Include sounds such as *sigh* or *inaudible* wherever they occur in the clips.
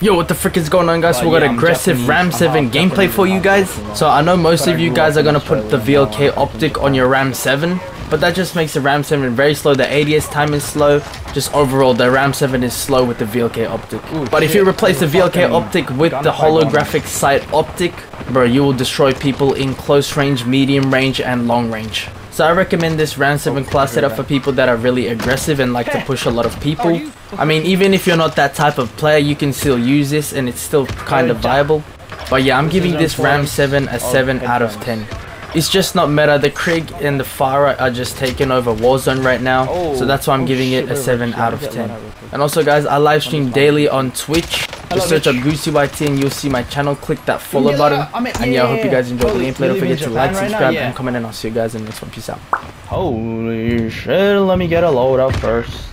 Yo, what the frick is going on guys? Well, we got aggressive. Ram 7 gameplay for you guys. So I know most of you guys are gonna put the VLK optic on your Ram 7. But that just makes the Ram 7 very slow. The ADS time is slow. Just overall, the Ram 7 is slow with the VLK optic. But if you replace the VLK optic with the going holographic sight optic, bro, you will destroy people in close range, medium range, and long range. So I recommend this Ram 7 class setup for people that are really aggressive and like to push a lot of people. I mean, even if you're not that type of player, you can still use this and it's still kind of viable. But yeah, I'm giving this Ram 7 a 7 out of 10. It's just not meta. The Krig and the FARA are just taking over Warzone right now. So that's why I'm Oh, giving it a 7 out of 10. one out real quick. And also guys, I live stream daily on Twitch. Hello, Just search up bitch. YT and you'll see my channel. Click that follow Yeah, button. I mean, And yeah, I hope you guys enjoyed the gameplay. Don't forget to like, Japan right now? subscribe, Yeah. and comment. And I'll see you guys in the next one. Peace out. Holy shit, let me get a load up first.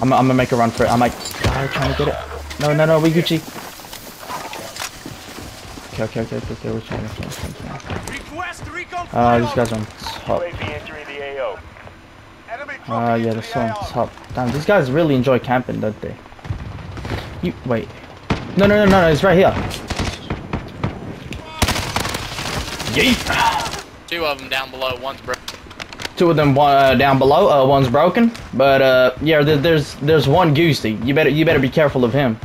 I'm, I'm gonna make a run for it. I'm like, ah, trying to get it. No, no, no, we Gucci. Okay, okay, okay, okay, okay, we're trying, we're trying, we're trying. Request recon Uh, these guys are on top. UAV entering the AO. Enemy Uh, yeah, into they're the still on top. Damn, these guys really enjoy camping, don't they? You, wait. No, no, no, no, no, it's right here. Yeet! Two of them down below. One's broken. Two of them uh, down below. Uh, one's broken, but uh, yeah, there, there's there's one goosey. You better you better be careful of him.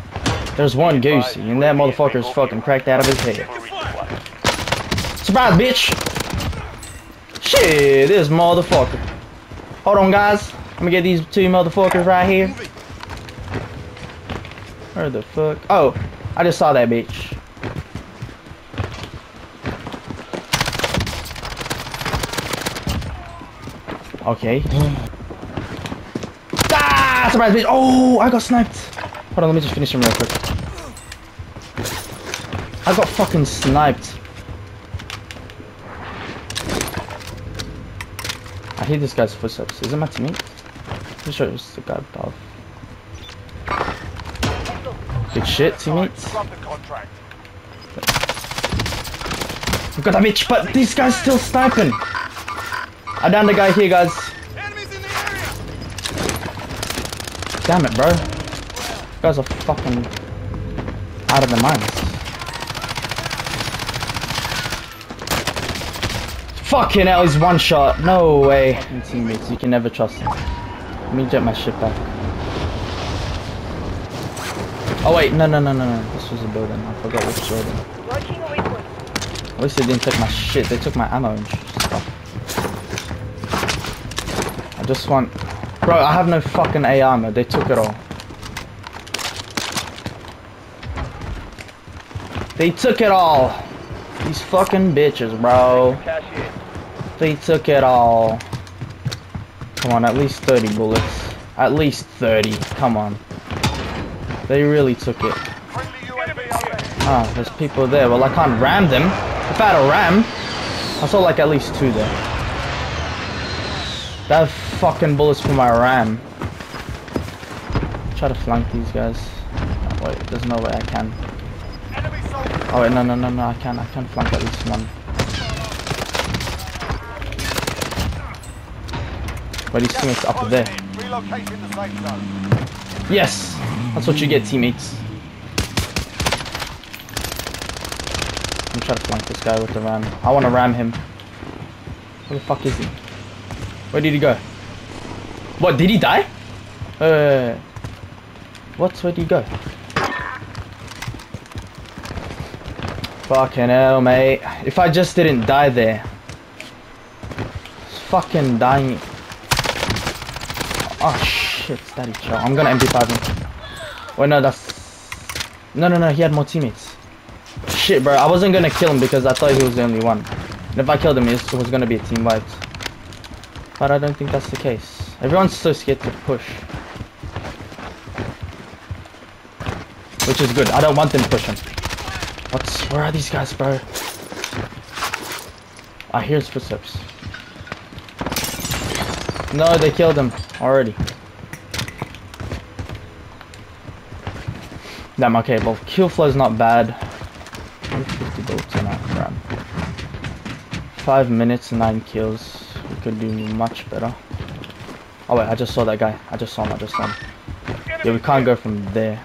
There's one goosey, and that motherfucker's fucking cracked out of his head. Surprise, bitch! Shit, this motherfucker. Hold on, guys. Let me get these two motherfuckers right here. Where the fuck? Oh, I just saw that bitch. Okay. *gasps* ah! Surprise, bitch! Oh, I got sniped. Hold on, let me just finish him real quick. I got fucking sniped. I hear this guy's footsteps. Is it my teammate? Pretty sure it's the guy above. Good shit, teammates. Drop the contract. Got a bitch, but these guys still sniping. I downed the guy here, guys. Enemies in the area. Damn it, bro. You guys are fucking out of their minds. Fucking hell, he's one shot. No way. Fucking teammates, you can never trust them. Let me get my shit back. Oh wait, no, no, no, no, no. This was a building. I forgot which building. At least they didn't take my shit. They took my ammo and stuff. I just want... Bro, I have no fucking A armor. They took it all. They took it all. These fucking bitches, bro. They took it all. Come on, at least 30 bullets. At least 30. Come on. They really took it. Ah, there's people there. Well, I can't ram them. If I had a ram, I saw like at least two there. That fucking bullets for my ram. Try to flank these guys. Oh, wait, there's no way I can. Oh wait, no, no, no, no, I can, I can flank at least one. But his teammates up there. Yes! That's what you get, teammates. Try to flank this guy with the ram. I want to ram him. Where the fuck is he? Where did he go? What, did he die? Uh, what? Where did he go? Fucking hell, mate. If I just didn't die there. Fucking dying. Oh Daddy Chow. I'm gonna MP5 him. Wait, no, that's... No, no, no, he had more teammates. Shit, bro, I wasn't gonna kill him because I thought he was the only one. And if I killed him, it was gonna be a team wipe. But I don't think that's the case. Everyone's so scared to push. Which is good. I don't want them pushing. What's... Where are these guys, bro? I hear his footsteps. No, they killed him already. Damn, okay, well, kill flow's not bad. 50 bullets in that crap. Five minutes, nine kills. We could do much better. Oh wait, I just saw that guy. I just saw him, I just saw him. Yeah, we can't go from there.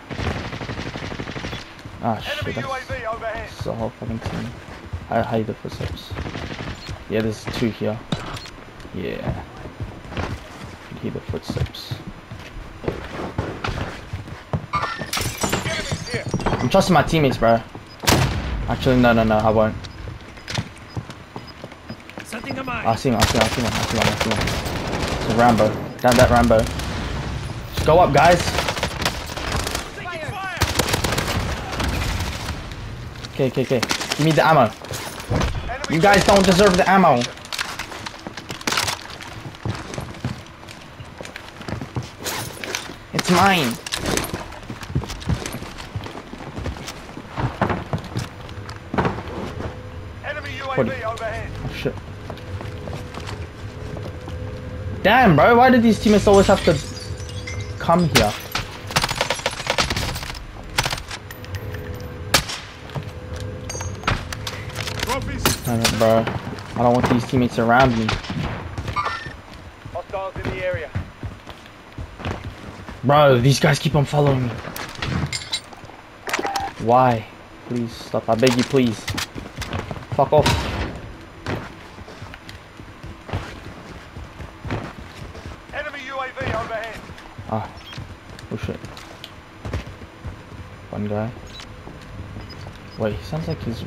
Ah shit, Enemy that's, UAV overhead. that's the whole fucking team. I hate the footsteps. Yeah, there's two here. Yeah. You can hear the footsteps. I'm trusting my teammates, bro. Actually, no, no, no, I won't. Setting a mine. I see him, I see him, I see him, I see him, I see him. It's a Rambo. Down that Rambo. Just go up, guys. Okay, okay, okay. Give me the ammo. You guys don't deserve the ammo. It's mine. Enemy Hold UAV overhead. Oh, shit. Damn, bro. Why do these teammates always have to come here? Damn it, bro. I don't want these teammates around me. Hostiles in the area. Bro, these guys keep on following me. Why? Please stop. I beg you, please. Fuck off. Enemy UAV overhead. Ah. Oh shit. One guy. Wait, he sounds like he's.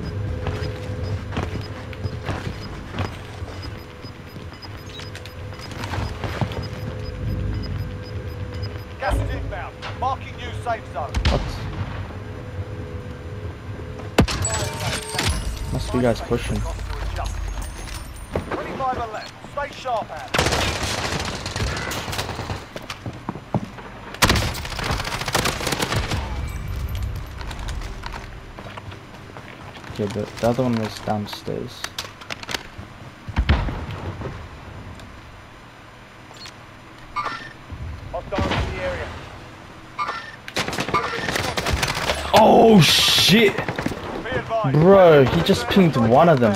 Gas is inbound. Marking new safe zone. What? Must be guys pushing. Cost to adjust. 25 are left. Stay sharp out. Okay, the, the other one was downstairs. Hostiles in the area. Oh shit! Bro, he just pinged one of them.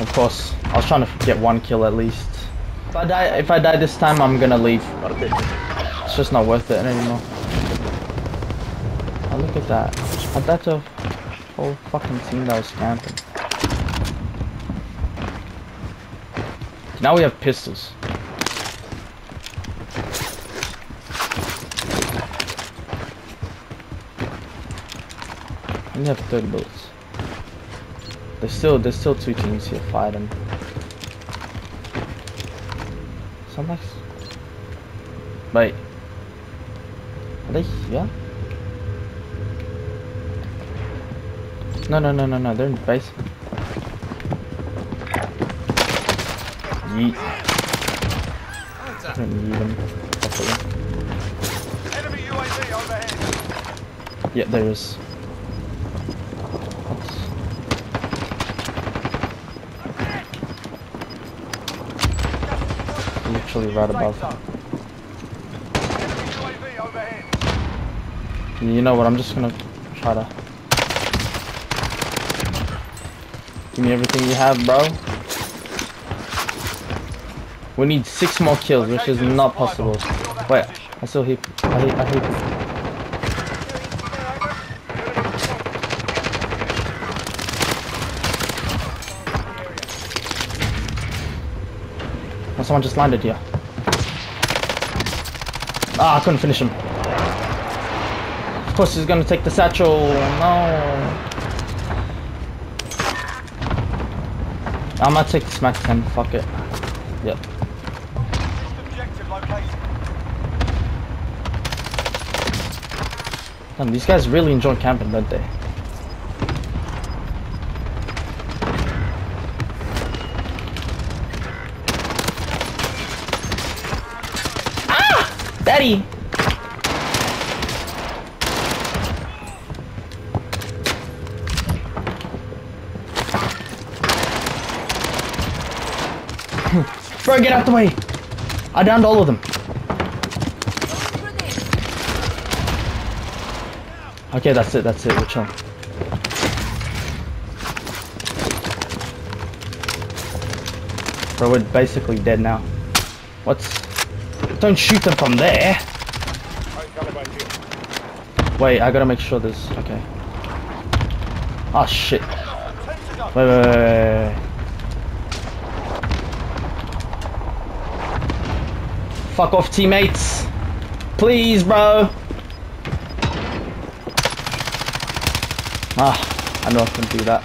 Of course, I was trying to get one kill at least. If I die, if I die this time, I'm gonna leave. It's just not worth it anymore. Oh, look at that. I bet a whole fucking team that was camping. Now we have pistols. I only have 30 bullets. There's still there's still two teams here fighting. Somebody's Wait. Are they here? No no no no no, they're in the basement. Yeet. I don't need them properly. Enemy UAV overhead. Yeah, there is. Right above. You know what? I'm just gonna try to. Give me everything you have, bro. We need six more kills, which is not possible. Wait, I still hit. I hit. I hit. Someone just landed here. Ah, I couldn't finish him. Of course, he's gonna take the satchel. No. I'm gonna take the smack 10. Fuck it. Yep. Damn, these guys really enjoy camping, don't they? Daddy! *laughs* Bro, get out the way! I downed all of them. Okay, that's it, that's it, we're chilling. Bro, we're basically dead now. What's... Don't shoot them from there! Wait, I gotta make sure there's okay. Oh shit. Wait, wait, wait, wait. Fuck off, teammates. Please, bro. Ah, I know I can do that.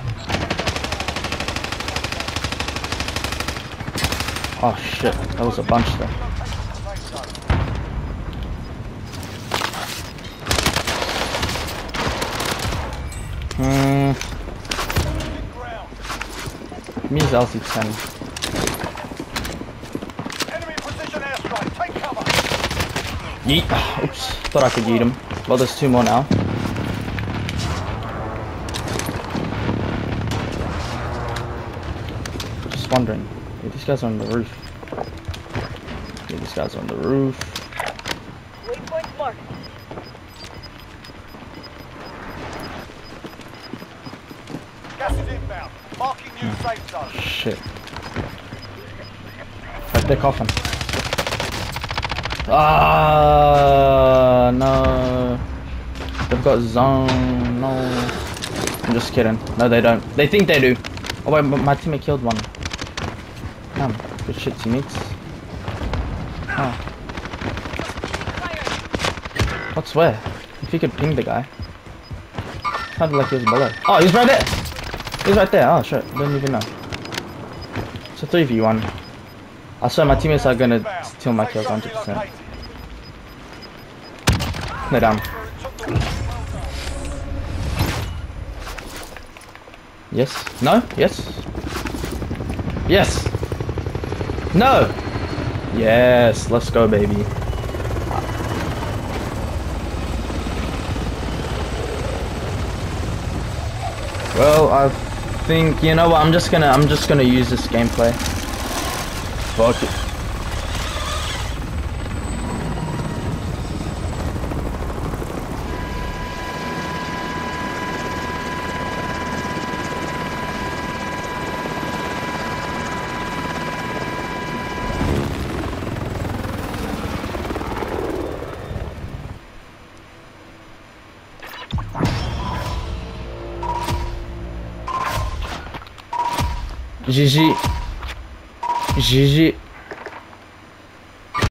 Oh shit, that was a bunch there. Ground. me is LC10. Enemy precision airstrike. Take cover. Yeet. Oops, thought I could yeet him. Well, there's two more now. Just wondering. Yeah, these guys are on the roof. Yeah, these guys are on the roof. Shit. Right there, coffin. Ah, no. They've got zone. No. I'm just kidding. No, they don't. They think they do. Oh wait, my teammate killed one. Damn, good shit, teammates. Oh. What's where? If you could ping the guy. Sounded like he was below. Oh, he's right there! He's right there. Oh shit, didn't even know. It's a 3v1. I swear my teammates are gonna steal my kills 100%. relocated. They're down. Yes. No? Yes. Yes. No. Yes. Let's go, baby. Well, I think you know what. I'm just gonna. I'm just gonna use this gameplay. Fuck it. じじ。じじ。